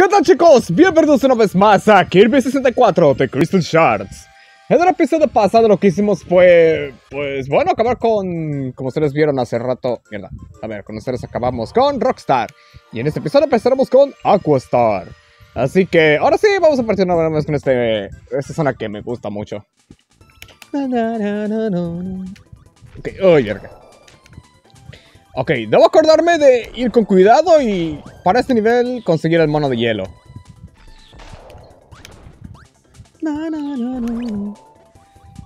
¿Qué tal chicos? Bienvenidos una vez más a Kirby 64 de Crystal Shards. En el episodio pasado lo que hicimos fue, pues bueno, acabar con, como ustedes vieron hace rato, mierda, a ver, con ustedes acabamos con Rockstar. Y en este episodio empezaremos con Aquastar. Así que, ahora sí, vamos a partir una vez con este, esta zona que me gusta mucho. Ok, uy, verga. Ok, debo acordarme de ir con cuidado y para este nivel conseguir el mono de hielo.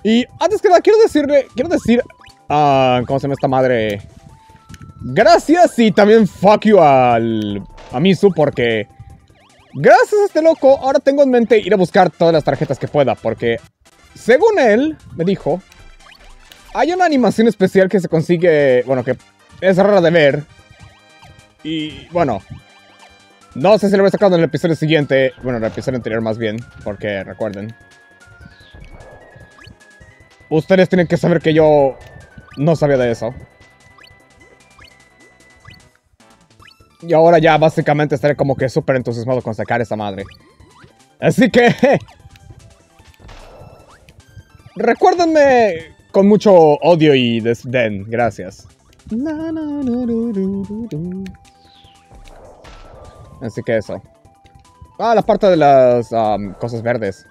Y antes que nada, quiero decirle, quiero decir, ah, ¿cómo se llama esta madre? Gracias y también fuck you al, a Misu porque gracias a este loco ahora tengo en mente ir a buscar todas las tarjetas que pueda porque según él me dijo hay una animación especial que se consigue, bueno, que es rara de ver. Y bueno, no sé si lo voy a sacar en el episodio siguiente. Bueno, en el episodio anterior más bien, porque recuerden. Ustedes tienen que saber que yo no sabía de eso. Y ahora ya básicamente estaré como que súper entusiasmado con sacar esa madre. Así que... Recuérdenme con mucho odio y desdén. Gracias. Así que eso. Ah, la parte de las cosas verdes.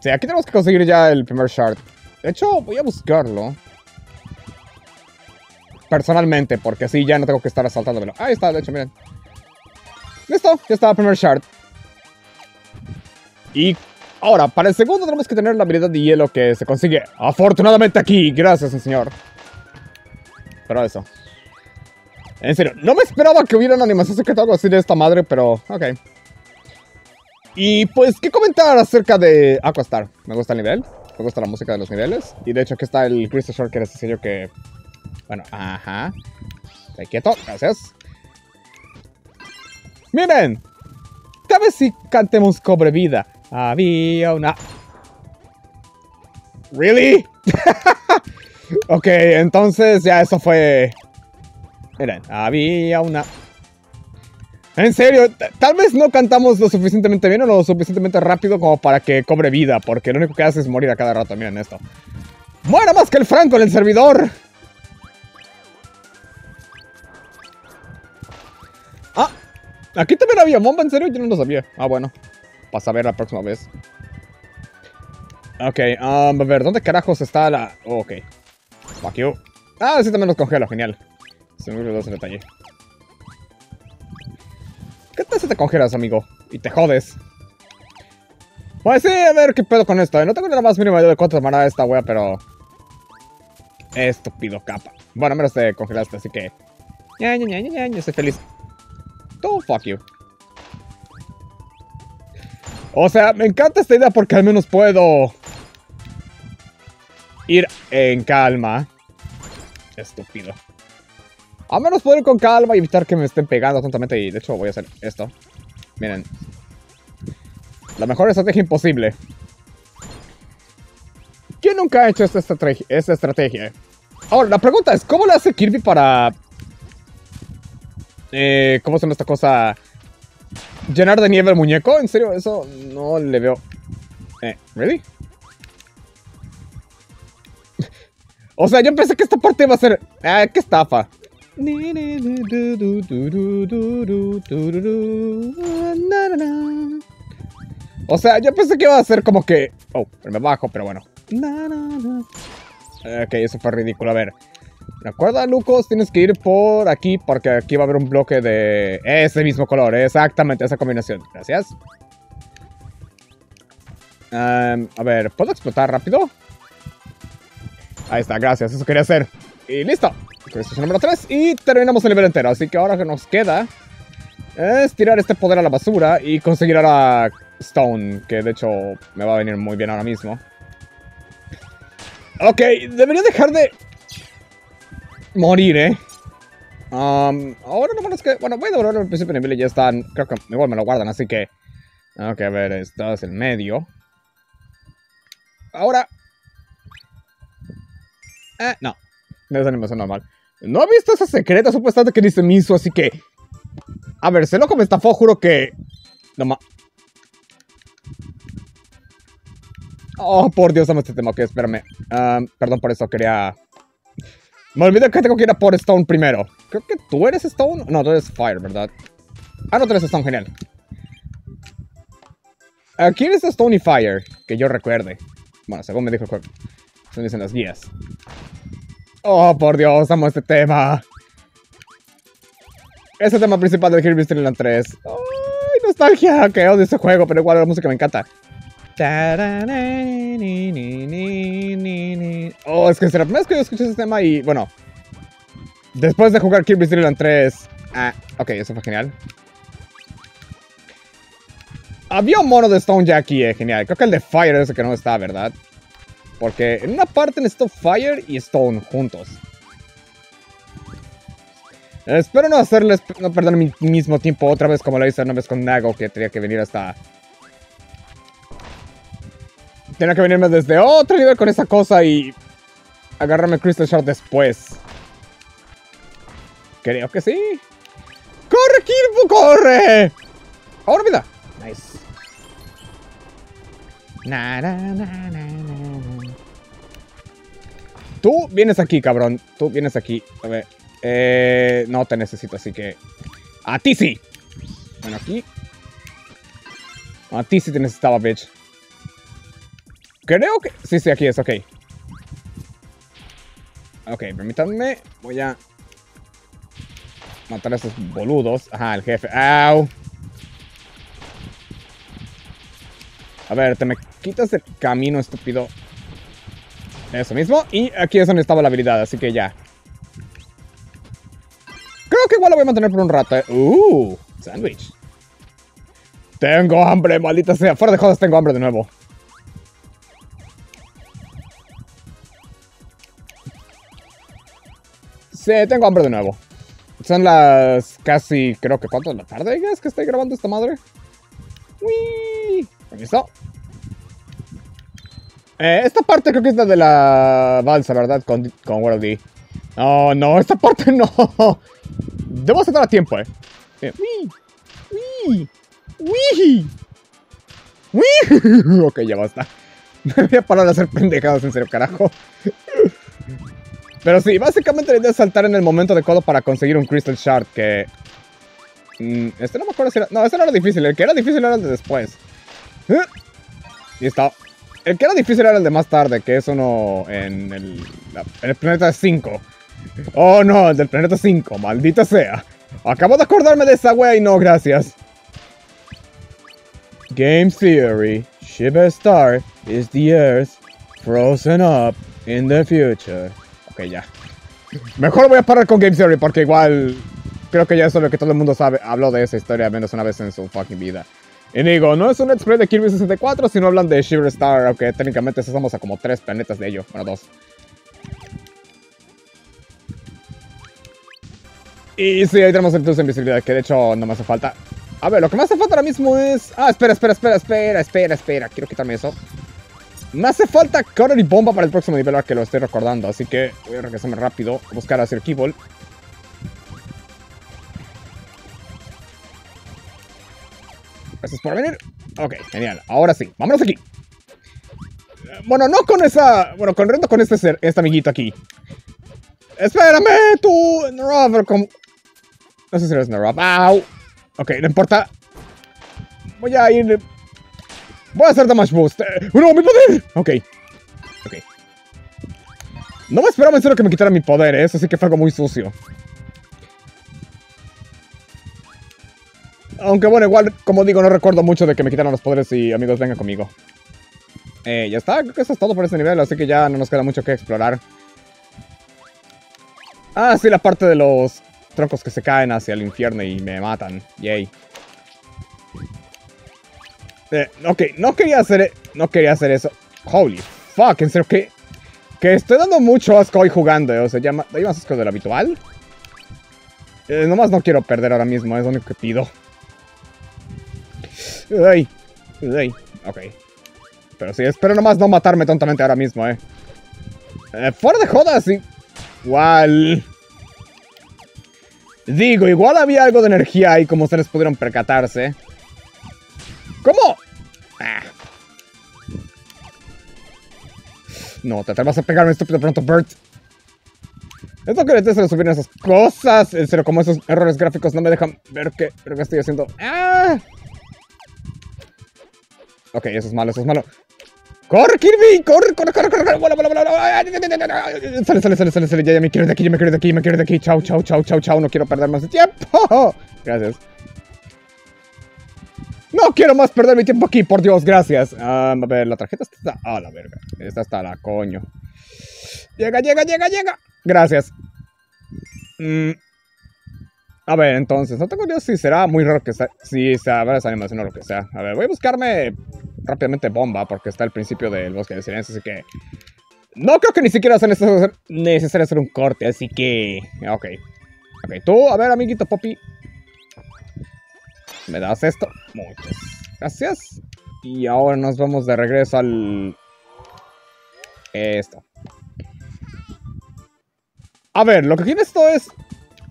Sí, aquí tenemos que conseguir ya el primer shard. De hecho, voy a buscarlo. Personalmente, porque así ya no tengo que estar asaltándolo. Ahí está, de hecho, miren. Listo, ya está el primer shard. Y Ahora, para el segundo tenemos que tener la habilidad de hielo que se consigue afortunadamente aquí. Gracias, señor. Pero eso. En serio, no me esperaba que hubiera una animación secreta o algo así de esta madre, pero ok. Y pues, ¿qué comentar acerca de Aquastar? Me gusta el nivel, me gusta la música de los niveles. Y de hecho aquí está el Crystal Shore, que era ese sello que... Bueno, ajá. Está quieto, gracias. Miren, tal si cantemos Cobre Vida. Había una... ¿Really? ok, entonces ya eso fue... Miren, había una... En serio, tal vez no cantamos lo suficientemente bien o lo suficientemente rápido como para que cobre vida, porque lo único que hace es morir a cada rato, miren esto. ¡Muera más que el Franco en el servidor! Ah, aquí también había bomba, ¿en serio? Yo no lo sabía. Ah, bueno a ver la próxima vez. Ok, um, a ver, ¿dónde carajos está la...? Oh, ok. Fuck you. Ah, sí, también los congelo, genial. Se me olvidó ese detalle. ¿Qué tal si te congelas, amigo? Y te jodes. Pues sí, a ver qué pedo con esto. No tengo nada más mínimo idea de cuánto tomará esta wea, pero... Estúpido capa. Bueno, menos te congelaste, así que... Ya, ya, ya, ya, estoy feliz. Tú, fuck you. O sea, me encanta esta idea porque al menos puedo ir en calma. Estúpido. Al menos puedo ir con calma y evitar que me estén pegando tontamente. Y de hecho voy a hacer esto. Miren. La mejor estrategia imposible. ¿Quién nunca ha hecho esta estrategia? Estrategia? Ahora, la pregunta es, ¿cómo le hace Kirby para... Eh, ¿Cómo se llama esta cosa? ¿Llenar de nieve el muñeco? ¿En serio? Eso no le veo... Eh, ¿really? o sea, yo pensé que esta parte iba a ser... Ah, qué estafa. O sea, yo pensé que iba a ser como que... Oh, me bajo, pero bueno. Ok, eso fue ridículo. A ver. Recuerda, Lucas, tienes que ir por aquí porque aquí va a haber un bloque de ese mismo color. Exactamente, esa combinación. Gracias. a ver, ¿puedo explotar rápido? Ahí está, gracias. Eso quería hacer. Y listo. Estación número 3 y terminamos el nivel entero. Así que ahora que nos queda es tirar este poder a la basura y conseguir ahora Stone, que de hecho me va a venir muy bien ahora mismo. Ok, debería dejar de morir, ¿eh? ahora no es que... Bueno, voy a devolver el principio de nivel ya están... Creo que igual me lo guardan, así que... Ok, a ver, esto es el medio. Ahora... Eh, no. No es animación normal. No he visto esa secreta supuestamente que dice Miso, así que... A ver, ese loco me estafó, juro que... No ma... Oh, por Dios, amo este tema. Ok, espérame. Ah, perdón por eso, quería... Me olvidé que tengo que ir a por Stone primero. Creo que tú eres Stone. No, tú eres Fire, ¿verdad? Ah, no, tú eres Stone, genial. ¿A quién es Stone y Fire? Que yo recuerde. Bueno, según me dijo el juego. Se dicen las guías. Oh, por Dios, amo este tema. Es el tema principal de Kirby Dream Land 3. ¡Ay, nostalgia! Que odio este juego, pero igual la música me encanta. Oh, es que la primera vez que yo escuché ese tema y, bueno... Después de jugar Kirby Dream Land 3... Ah, ok, eso fue genial. Había un mono de Stone ya aquí, eh, genial. Creo que el de Fire es el que no está, ¿verdad? Porque en una parte necesito Fire y Stone juntos. Espero no hacerles, no perder mi mismo tiempo otra vez como lo hice una vez con Nago, que tenía que venir hasta... Tenía que venirme desde otro nivel con esa cosa y... Agarrarme Crystal Shard después. Creo que sí. ¡Corre, Kirby, corre! Ahora vida. Nice. Na, na, na, Tú vienes aquí, cabrón. Tú vienes aquí. A ver. Eh, no te necesito, así que... ¡A ti sí! Bueno, aquí... A ti sí te necesitaba, bitch. Creo que... Sí, sí, aquí es, ok. Ok, permítanme. Voy a... Matar a esos boludos. Ajá, el jefe. ¡Au! A ver, te me quitas el camino, estúpido. Eso mismo. Y aquí es donde estaba la habilidad, así que ya. Creo que igual lo voy a mantener por un rato. Eh. Uh, sándwich. Tengo hambre, maldita sea. Fuera de jodas, tengo hambre de nuevo. Sí, tengo hambre de nuevo. Son las casi, creo que cuánto de la tarde es que estoy grabando esta madre. Uy, permiso. Eh, esta parte creo que es la de la balsa, ¿verdad? Con, con World D. No, no, esta parte no. Debo saltar a tiempo, eh. eh ¡Wii! ¡Wii! ¡Wii! ok, ya basta. Me voy a parar de hacer pendejadas, en serio, carajo. Pero sí, básicamente la idea es saltar en el momento adecuado para conseguir un Crystal Shard que... Mm, este no me acuerdo si era... No, este no era difícil. El que era difícil era el de después. ¿Eh? Y está... El que era difícil era el de más tarde, que es uno en el, en el planeta 5. Oh no, el del planeta 5, maldita sea. Acabo de acordarme de esa wea y no, gracias. Game Theory, Shiba Star is the Earth frozen up in the future. Ok, ya. Mejor voy a parar con Game Theory porque igual creo que ya es lo que todo el mundo sabe. Habló de esa historia menos una vez en su fucking vida. Y digo, no es un Let's de Kirby 64, sino hablan de Shiver Star, aunque técnicamente estamos a como tres planetas de ello. Bueno, dos. Y sí, ahí tenemos el de invisibilidad, que de hecho no me hace falta. A ver, lo que me hace falta ahora mismo es... Ah, espera, espera, espera, espera, espera, espera. Quiero quitarme eso. Me hace falta Cutter y Bomba para el próximo nivel, ahora que lo estoy recordando. Así que voy a regresarme rápido a buscar a Sir Keyboard. Gracias por venir. Ok, genial. Ahora sí, vámonos aquí. Bueno, no con esa... Bueno, corriendo con este ser, este amiguito aquí. ¡Espérame, tú! No sé si eres Rob. ¡Au! Ok, no importa. Voy a ir... Voy a hacer damage boost. Eh, ¡No, mi poder! Ok. Ok. No me esperaba en serio que me quitara mi poder, ¿eh? Eso sí que fue algo muy sucio. Aunque bueno, igual, como digo, no recuerdo mucho de que me quitaron los poderes y amigos, vengan conmigo. Eh, ya está, creo que eso es todo por este nivel, así que ya no nos queda mucho que explorar. Ah, sí, la parte de los troncos que se caen hacia el infierno y me matan. Yay. Eh, ok, no quería hacer... E, no quería hacer eso. Holy fuck, en serio, que... Que estoy dando mucho asco hoy jugando, eh, o sea, ya hay más asco de lo habitual. Eh, nomás no quiero perder ahora mismo, es lo único que pido. Ay, ay, ok. Pero sí, espero nomás no matarme tontamente ahora mismo, eh. eh fuera de jodas. Igual. Digo, igual había algo de energía ahí como ustedes pudieron percatarse. ¿Cómo? No, te atrevas a pegarme, estúpido pronto, Bert. Esto que le se subir esas cosas. En como esos errores gráficos no me dejan ver qué, qué estoy haciendo. ¡Ah! Ok, eso es malo, eso es malo. ¡Corre, Kirby! ¡Corre, corre, corre, corre! ¡Vuela, vuela, vuela! Sale, sale, sale, sale, sale. Ya, ya me quiero de aquí, ya me quiero de aquí, me quiero de aquí. Chau, chau, chau, chau, chau. No quiero perder más tiempo. Gracias. No quiero más perder mi tiempo aquí, por Dios, gracias. a ver, la tarjeta está... Ah, la verga. Esta está la coño. Llega, llega, llega, llega. Gracias. Mm. A ver, entonces, no tengo idea si será muy raro que sea, si ver esa animación o lo que sea. A ver, voy a buscarme rápidamente bomba porque está al principio del bosque de silencio, así que... No creo que ni siquiera sea necesario hacer un corte, así que... Ok. Ok, tú, a ver, amiguito Poppy. ¿Me das esto? Muchas gracias. Y ahora nos vamos de regreso al... Esto. A ver, lo que tiene esto es...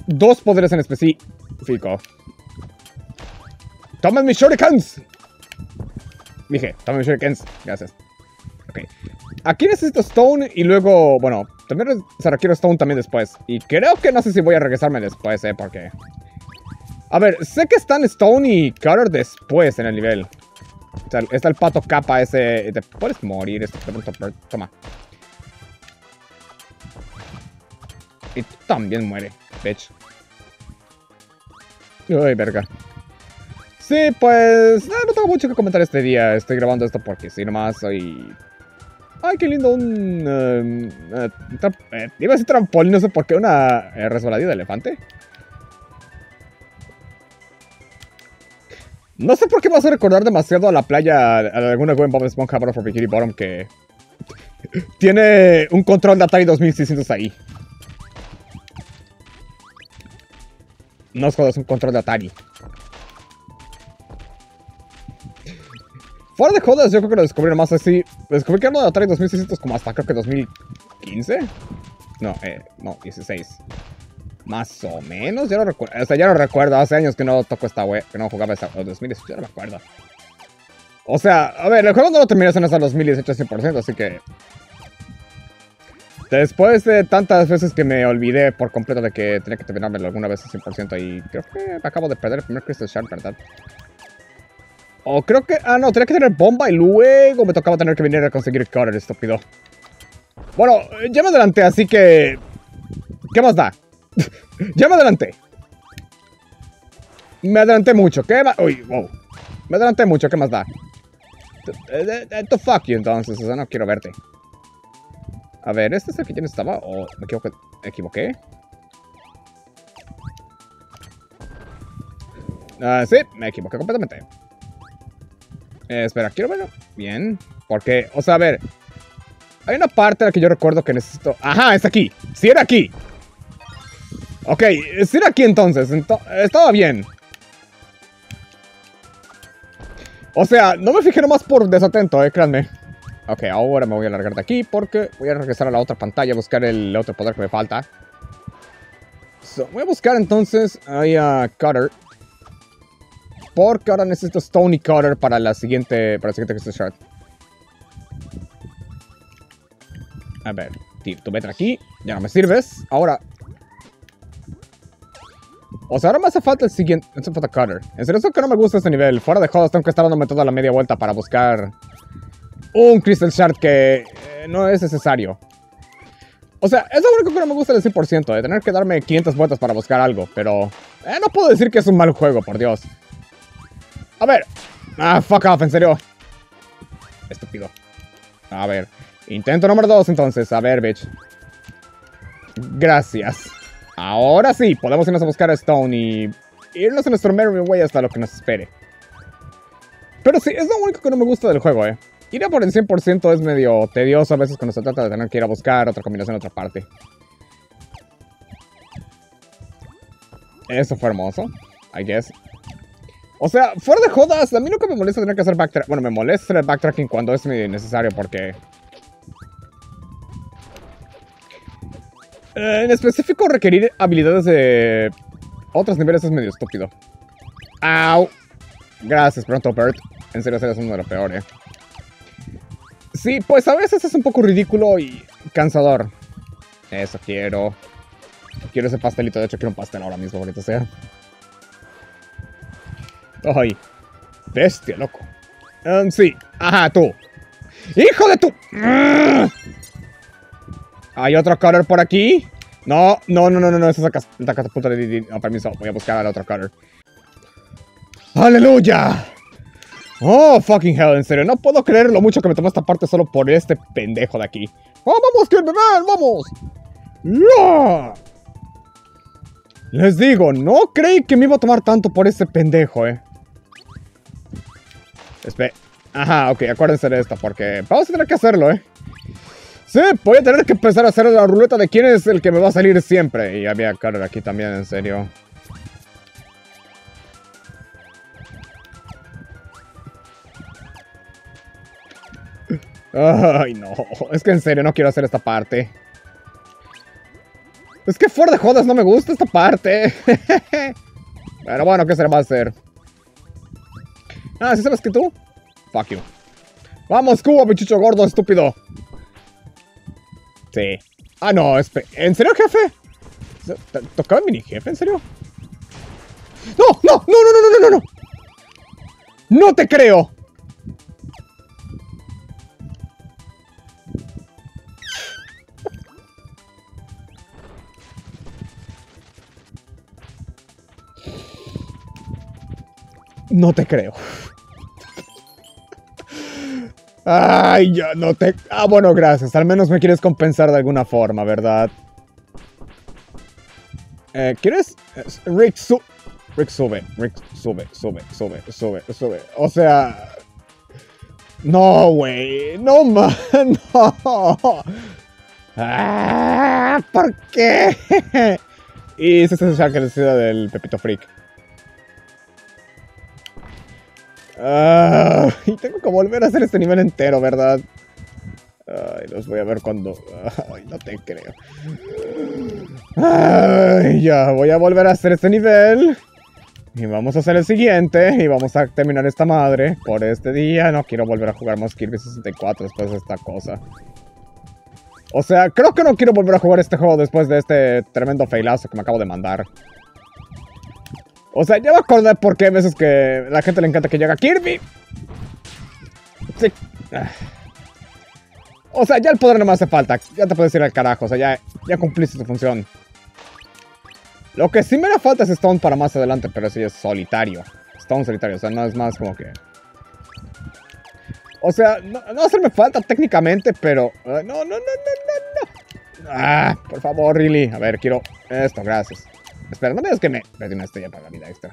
Dos poderes en específico. ¡Tomen mis shurikens! Dije, tome shurikens. Gracias. Ok. Aquí necesito stone y luego, bueno, también se requiere stone también después. Y creo que no sé si voy a regresarme después, eh, porque... A ver, sé que están stone y cutter después en el nivel. O sea, está el pato capa ese... Te puedes morir, este Toma. Y también muere, bitch. Ay, verga. Sí, pues... no tengo mucho que comentar este día. Estoy grabando esto porque sí, nomás soy... Ay, qué lindo un... Uh, iba a decir trampolín, no sé por qué. ¿Una eh, de elefante? No sé por qué me a recordar demasiado a la playa, a alguna buen Bob Esponja para Bikini Bottom que... tiene un control de Atari 2600 ahí. No es jodas, un control de Atari. Fuera de jodas, yo creo que lo descubrí más así. Descubrí que era de Atari 2600 como hasta creo que 2015. No, eh, no, 16. Más o menos, ya lo recuerdo. O sea, ya lo recuerdo. Hace años que no toco esta web, que no jugaba esta. 2018, ya no me acuerdo. O sea, a ver, el juego no lo terminé hasta 2018 100%, así que. Después de tantas veces que me olvidé por completo de que tenía que terminármelo alguna vez al 100% y creo que me acabo de perder el primer Crystal Shard, ¿verdad? O creo que... Ah, no, tenía que tener bomba y luego me tocaba tener que venir a conseguir cutter, estúpido. Bueno, ya me adelanté, así que... ¿Qué más da? ya me adelanté. Me adelanté mucho, ¿qué más? Uy, wow. Me adelanté mucho, ¿qué más da? To fuck entonces, no quiero verte. A ver, ¿este es el que ya estaba? ¿O me equivoqué? equivoqué? Ah, sí, me equivoqué completamente. Espera, quiero verlo bien. Porque, o sea, a ver. Hay una parte la que yo recuerdo que necesito... Ajá, es aquí. Sí era aquí. Ok, era aquí entonces. estaba bien. O sea, no me fijé nomás por desatento, eh, créanme. Ok, ahora me voy a largar de aquí porque voy a regresar a la otra pantalla a buscar el otro poder que me falta. voy a buscar entonces ahí a Cutter. Porque ahora necesito Stony Cutter para la siguiente, para la siguiente Crystal Shard. A ver, tú vete aquí. Ya no me sirves. Ahora. O sea, ahora me hace falta el siguiente. Me hace falta Cutter. En serio, eso que no me gusta este nivel. Fuera de jodas, tengo que estar dándome toda la media vuelta para buscar un Crystal Shard que eh, no es necesario. O sea, es lo único que no me gusta del 100%, de tener que darme 500 vueltas para buscar algo, pero eh, no puedo decir que es un mal juego, por Dios. A ver. Ah, fuck off, en serio. Estúpido. A ver. Intento número 2 entonces. A ver, bitch. Gracias. Ahora sí, podemos irnos a buscar a Stone y irnos a nuestro Merry Way hasta lo que nos espere. Pero sí, es lo único que no me gusta del juego, eh. Ir a por el 100% es medio tedioso a veces cuando se trata de tener que ir a buscar otra combinación en otra parte. Eso fue hermoso, I guess. O sea, fuera de jodas, a mí nunca me molesta tener que hacer backtracking. Bueno, me molesta el backtracking cuando es necesario porque... Eh, en específico requerir habilidades de... otros niveles es medio estúpido. ¡Au! Gracias, pronto, Bert. En serio, eres uno de los peores. Sí, pues a veces es un poco ridículo y cansador. Eso quiero. Quiero ese pastelito. De hecho, quiero un pastel ahora mismo, bonito sea. Ay. Bestia, loco. Um, sí. Ajá, tú. ¡Hijo de tu! ¿Hay otro cutter por aquí? No, no, no, no, no, no. Esa es la catapulta de. No, permiso. Voy a buscar al otro cutter. ¡Aleluya! Oh, fucking hell, en serio. No puedo creer lo mucho que me tomó esta parte solo por este pendejo de aquí. ¡Oh, vamos, que ¡Vamos! ¡Ya! Les digo, no creí que me iba a tomar tanto por ese pendejo, eh. Espera. Ajá, ok, acuérdense de esto, porque vamos a tener que hacerlo, eh. Sí, voy a tener que empezar a hacer la ruleta de quién es el que me va a salir siempre. Y había Carter aquí también, en serio. Ay, no. Es que en serio no quiero hacer esta parte. Es que fuera de jodas no me gusta esta parte. Pero bueno, ¿qué se le va a hacer? Ah, ¿sí sabes que tú? Fuck you. Vamos, Cuba, bichucho gordo, estúpido. Sí. Ah, no. ¿En serio, jefe? ¿Tocaba mini jefe? ¿En serio? ¡No! ¡No, no, no, no, no, no! ¡No te creo! No te creo. Ay, ya no te... Ah, bueno, gracias. Al menos me quieres compensar de alguna forma, ¿verdad? Eh, ¿Quieres? Rick, su... Rick sube. Rick sube, sube, sube, sube, sube. O sea... No, güey. No, man. No. Ah, ¿Por qué? y ese es el del Pepito Freak. Y tengo que volver a hacer este nivel entero, ¿verdad? Ay, los voy a ver cuando... Ay, no te creo. Ya, voy a volver a hacer este nivel. Y vamos a hacer el siguiente. Y vamos a terminar esta madre por este día. No quiero volver a jugar más Kirby 64 después de esta cosa. O sea, creo que no quiero volver a jugar este juego después de este tremendo failazo que me acabo de mandar. O sea, ya me acordé por qué a veces que la gente le encanta que llega Kirby. Sí. O sea, ya el poder no me hace falta. Ya te puedes ir al carajo. O sea, ya, ya cumpliste tu función. Lo que sí me da falta es Stone para más adelante, pero sí es solitario. Stone solitario, o sea, no es más como que... O sea, no, no hacerme falta técnicamente, pero... no, no, no, no, no, no. Ah, por favor, really. A ver, quiero esto, gracias. Espera, no me digas que me perdí una estrella para la vida extra.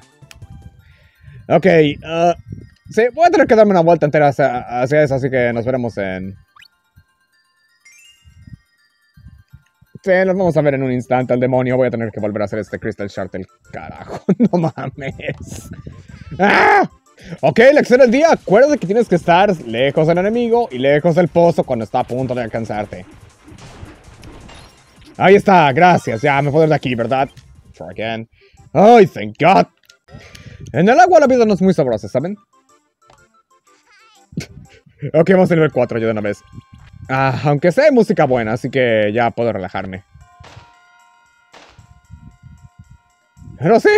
Ok, uh, sí, voy a tener que darme una vuelta entera hacia, eso, así que nos veremos en... Sí, nos vamos a ver en un instante al demonio. Voy a tener que volver a hacer este Crystal Shard el carajo. No mames. ¡Ah! Ok, lección del día. Acuérdate que tienes que estar lejos del enemigo y lejos del pozo cuando está a punto de alcanzarte. Ahí está, gracias. Ya me puedo ir de aquí, ¿verdad? Try again. ¡Ay, thank God! En el agua la vida no es muy sabrosa, ¿saben? ok, vamos a nivel 4 ya de una vez. Ah, aunque sea música buena, así que ya puedo relajarme. Pero sí.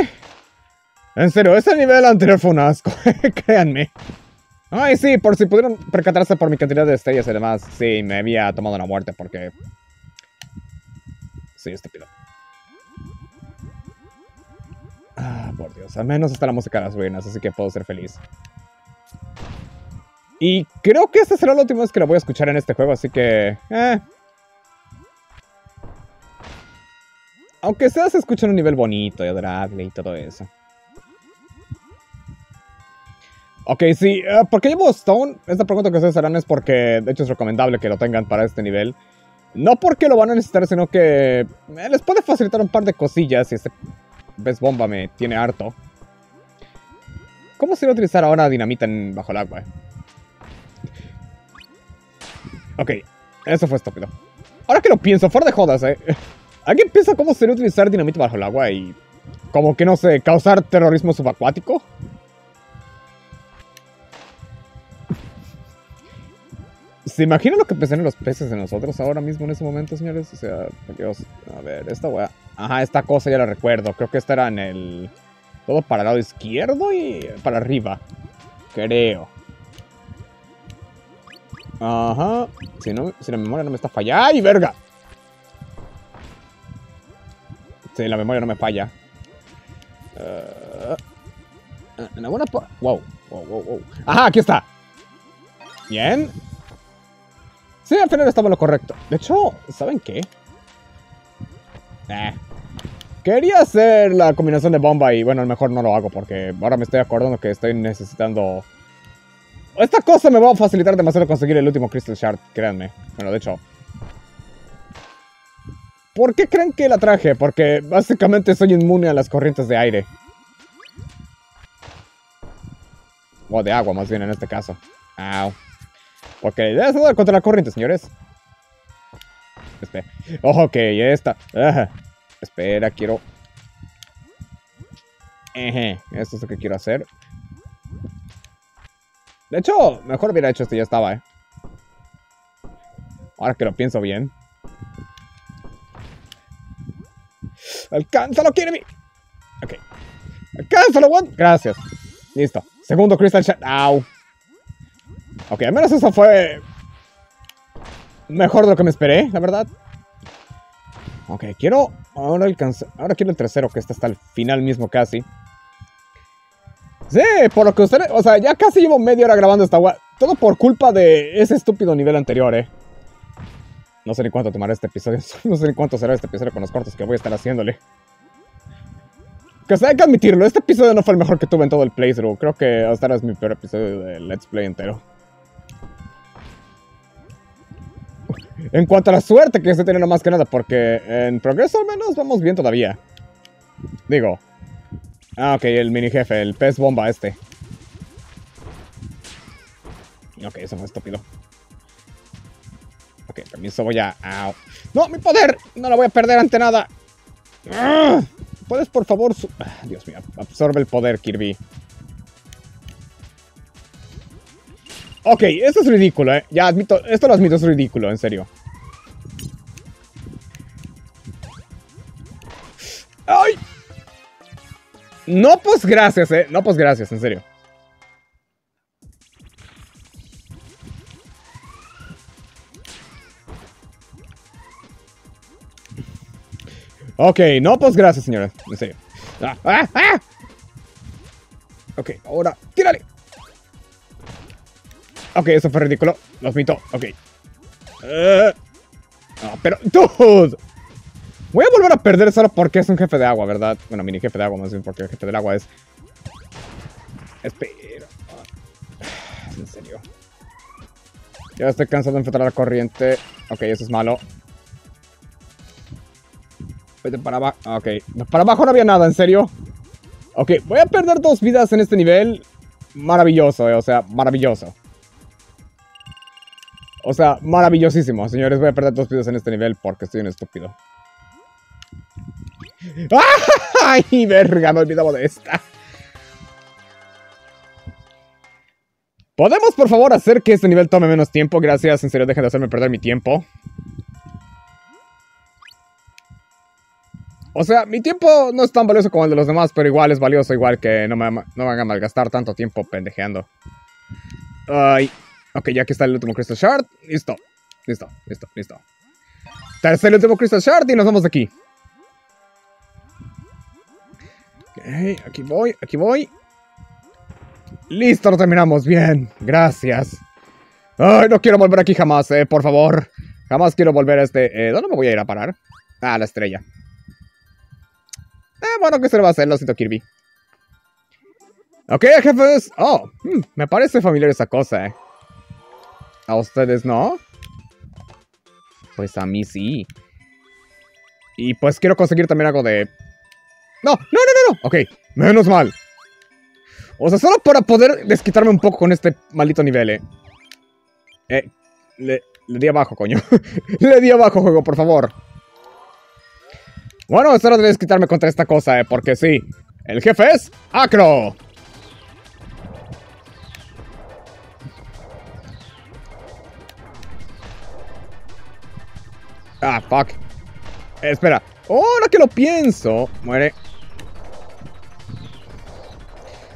En serio, ese nivel anterior fue un asco. Créanme. Ay, sí, por si pudieron percatarse por mi cantidad de estrellas y demás. Sí, me había tomado una muerte porque... Sí, estúpido. Ah, por Dios. Al menos está la música de las ruinas, así que puedo ser feliz. Y creo que esta será la última vez que la voy a escuchar en este juego, así que... Eh. Aunque sea, se escucha en un nivel bonito y adorable y todo eso. Ok, sí, uh, ¿por qué llevo Stone? Esta pregunta que ustedes harán es porque, de hecho, es recomendable que lo tengan para este nivel. No porque lo van a necesitar, sino que eh, les puede facilitar un par de cosillas si este Ves bomba me tiene harto. ¿Cómo se va a utilizar ahora dinamita en bajo el agua? Ok, eso fue estúpido. Ahora que lo pienso, fuera de jodas, eh. ¿Alguien piensa cómo sería utilizar dinamita bajo el agua y como que no sé, causar terrorismo subacuático. ¿Se imaginan lo que pensaron los peces de nosotros ahora mismo en ese momento, señores? O sea, Dios. A ver, esta weá. Ajá, esta cosa ya la recuerdo. Creo que esta era en el... Todo para el lado izquierdo y para arriba. Creo. Ajá. Si, no, si la memoria no me está fallando. ¡Ay, verga! Si la memoria no me falla. Uh, en alguna... Wow. Wow, wow, wow. Ajá, aquí está. Bien. Sí, al final estaba lo correcto. De hecho, ¿saben qué? Eh. Quería hacer la combinación de bomba y bueno, a lo mejor no lo hago porque ahora me estoy acordando que estoy necesitando... Esta cosa me va a facilitar demasiado conseguir el último Crystal Shard, créanme. Bueno, de hecho... ¿Por qué creen que la traje? Porque básicamente soy inmune a las corrientes de aire. O de agua, más bien, en este caso. Au. Porque la idea es dar contra la corriente, señores. Espera. ok, esta. Espera, quiero... Esto es lo que quiero hacer. De hecho, mejor hubiera hecho esto, ya estaba, eh. Ahora que lo pienso bien. ¡Alcánzalo, mí! Ok. ¡Alcánzalo, one! Gracias. Listo. Segundo Crystal Shard. ¡Au! Ok, al menos eso fue... Mejor de lo que me esperé, la verdad. Ok, quiero... Ahora alcanzar... Ahora quiero el tercero, que está hasta el final mismo casi. Sí, por lo que ustedes... O sea, ya casi llevo media hora grabando esta gua... Todo por culpa de ese estúpido nivel anterior, eh. No sé ni cuánto tomará este episodio. No sé ni cuánto será este episodio con los cortos que voy a estar haciéndole. Que se hay que admitirlo, este episodio no fue el mejor que tuve en todo el playthrough. Creo que hasta ahora es mi peor episodio de Let's Play entero. En cuanto a la suerte que estoy teniendo más que nada, porque en progreso al menos vamos bien todavía. Digo. Ah, ok, el mini jefe, el pez bomba este. Ok, eso fue estúpido. Ok, permiso, voy a... ¡No, mi poder! No lo voy a perder ante nada. ¡Ah! ¿Puedes, por favor... Ah, Dios mío, absorbe el poder, Kirby. Ok, esto es ridículo, eh. Ya admito, esto lo admito, es ridículo, en serio. ¡Ay! No, pues gracias, eh. No, pues gracias, en serio. Ok, no, pues gracias, señora. En serio. ¡Ah! ¡Ah! ¡Ah! Ok, ahora, tírale. Ok, eso fue ridículo. Lo admito. Ok. Uh, pero... ¡Dude! Voy a volver a perder solo porque es un jefe de agua, ¿verdad? Bueno, mini jefe de agua más bien porque el jefe del agua es... Espera. En serio. Ya estoy cansado de enfrentar la corriente. Ok, eso es malo. Vete para abajo. Ok. Para abajo no había nada, ¿en serio? Ok, voy a perder dos vidas en este nivel. Maravilloso, eh, o sea, maravilloso. O sea, maravillosísimo. Señores, voy a perder dos videos en este nivel porque estoy un estúpido. ¡Ay, verga! Me olvidaba de esta. ¿Podemos, por favor, hacer que este nivel tome menos tiempo? Gracias, en serio, dejen de hacerme perder mi tiempo. O sea, mi tiempo no es tan valioso como el de los demás, pero igual es valioso, igual que no me, no me van a malgastar tanto tiempo pendejeando. Ay, Ok, ya que está el último Crystal Shard. Listo. Listo, listo, listo. Tercer último Crystal Shard y nos vamos de aquí. Ok, aquí voy, aquí voy. Listo, lo terminamos. Bien, gracias. Ay, no quiero volver aquí jamás, eh, por favor. Jamás quiero volver a este... Eh, ¿Dónde me voy a ir a parar? Ah, la estrella. Eh, bueno, ¿qué se le va a hacer? Lo siento, Kirby. Ok, jefes. Oh, hmm, me parece familiar esa cosa, eh. ¿A ustedes no? Pues a mí sí. Y pues quiero conseguir también algo de... No, no, no, no, no. Ok, menos mal. O sea, solo para poder desquitarme un poco con este maldito nivel, eh. Eh, le, le di abajo, coño. le di abajo, juego, por favor. Bueno, es hora de desquitarme contra esta cosa, eh, porque sí. El jefe es Acro. Ah, fuck. Espera. Ahora que lo pienso. Muere.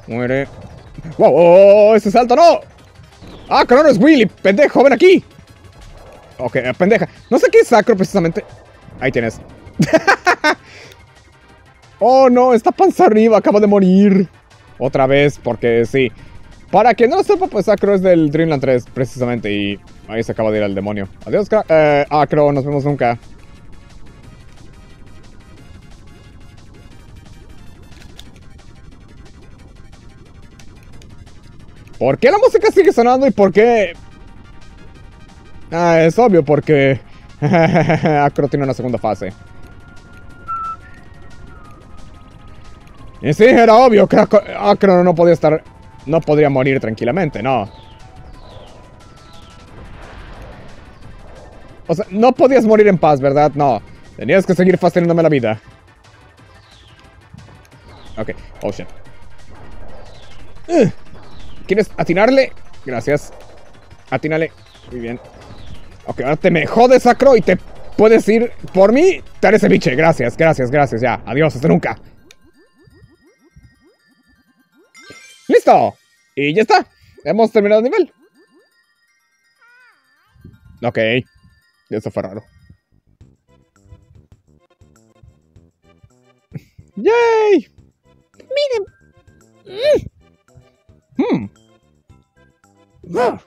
Muere. ¡Wow! Oh, ¡Ese salto no! ¡Ah, no es Willy! ¡Pendejo! ¡Ven aquí! Ok, eh, pendeja. No sé qué es sacro precisamente. Ahí tienes. oh, no. Está panza arriba. Acaba de morir. Otra vez, porque sí. Para quien no lo sepa, pues Acro es del Dreamland 3, precisamente. Y ahí se acaba de ir al demonio. Adiós, eh, Acro. Nos vemos nunca. ¿Por qué la música sigue sonando y por qué...? Ah, es obvio, porque... Acro tiene una segunda fase. Y sí, era obvio que Acro no podía estar... No podría morir tranquilamente, no. O sea, no podías morir en paz, ¿verdad? No. Tenías que seguir fastidiándome la vida. Ok. Oh, shit. ¿Quieres atinarle? Gracias. Atínale. Muy bien. Ok, ahora te me jodes, Sacro, y te puedes ir por mí. Te haré ese biche. Gracias, gracias, gracias. Ya, adiós, hasta nunca. ¡Listo! Y ya está. Hemos terminado el nivel. Ok. Eso fue raro. ¡Yay! Miren. Hmm. ¡Oh!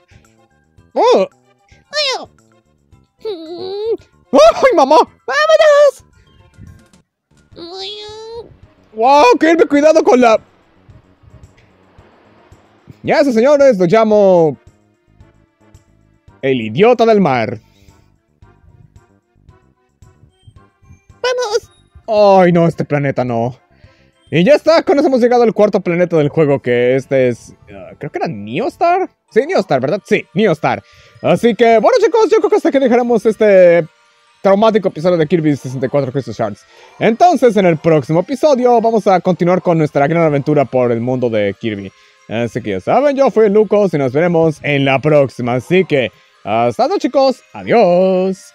¡Oh! ¡Ay, mamá! ¡Vámonos! ¡Wow! ¡Qué cuidado con la... Ya señores, lo llamo... El idiota del mar. ¡Vamos! Ay, no, este planeta no. Y ya está, con eso hemos llegado al cuarto planeta del juego, que este es... Uh, creo que era Neostar. Sí, Neostar, ¿verdad? Sí, Neostar. Así que, bueno chicos, yo creo que hasta que dejaremos este traumático episodio de Kirby 64 Crystal Shards. Entonces, en el próximo episodio vamos a continuar con nuestra gran aventura por el mundo de Kirby. Así que ya saben, yo fui Lucas y nos veremos en la próxima. Así que, hasta luego chicos, adiós.